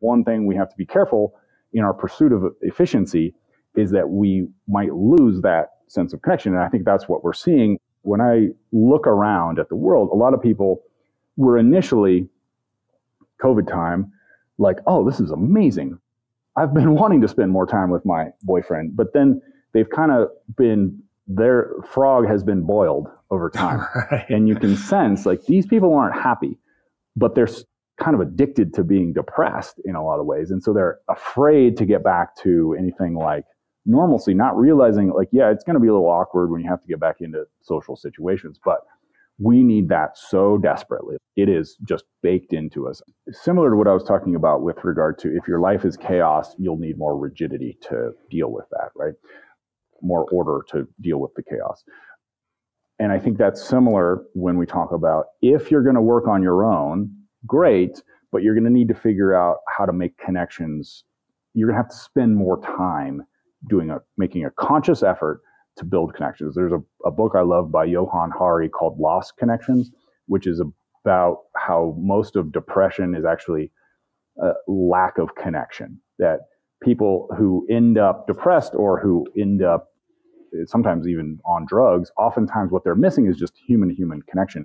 one thing we have to be careful in our pursuit of efficiency is that we might lose that sense of connection. And I think that's what we're seeing when I look around at the world. A lot of people were initially COVID time like, oh, this is amazing. I've been wanting to spend more time with my boyfriend, but then they've kind of been their frog has been boiled over time. right. And you can sense like these people aren't happy, but they're kind of addicted to being depressed in a lot of ways. And so they're afraid to get back to anything like normalcy, not realizing like, yeah, it's going to be a little awkward when you have to get back into social situations, but we need that so desperately. It is just baked into us. Similar to what I was talking about with regard to if your life is chaos, you'll need more rigidity to deal with that, right? More order to deal with the chaos. And I think that's similar when we talk about if you're going to work on your own, great, but you're going to need to figure out how to make connections. You're going to have to spend more time doing a making a conscious effort to build connections. There's a, a book I love by Johann Hari called Lost Connections, which is about how most of depression is actually a lack of connection. That people who end up depressed or who end up sometimes even on drugs, oftentimes what they're missing is just human human connection.